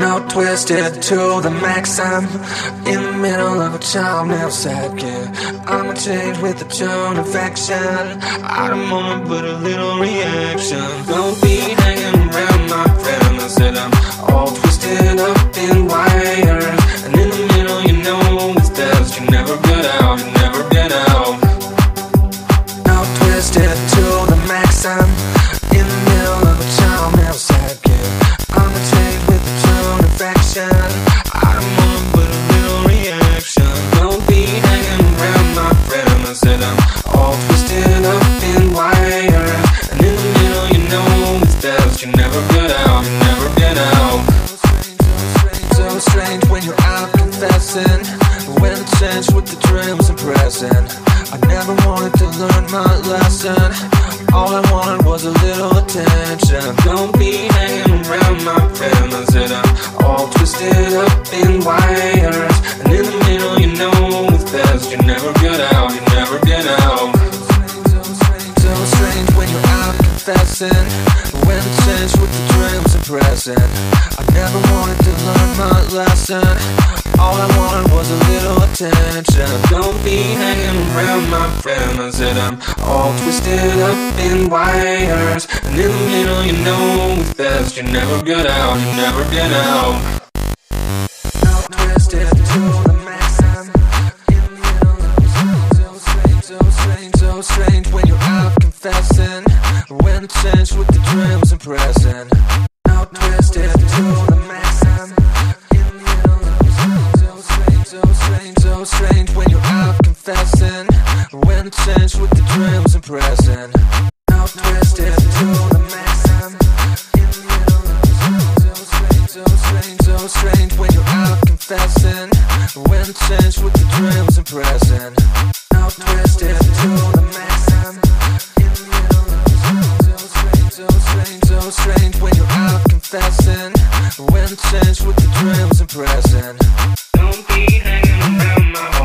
Now twisted to the max. I'm in the middle of a child now sad kid I'ma change with the tone of don't wanna put a little reaction You never get out, you never get out. So strange when you're out confessing. When the change with the dreams and present I never wanted to learn my lesson. All I wanted was a little attention. Don't be hanging around my friend I said I'm all twisted up in wires. And in the middle you know it's best. You never get out, you never get out. So strange when you're out confessing When the change with the dreams and present. I never wanted to learn my lesson. All I wanted was a little attention. Don't be hanging around my friend. I said I'm all twisted up in wires. And in the middle you know it's best. You never get out, you never get out. Twisted to so When you're out confessing. When the change with the dreams and present Now twisted to the max in the middle So strange, oh, strange, so strange When you're out confessing. When the change with the dreams and present Now twisted to the max I'm in the middle So strange, so strange, so strange When you're out confessing. When the change with the dreams and present Now twisted to the max When change with the dreams and present. Don't be hanging around my heart.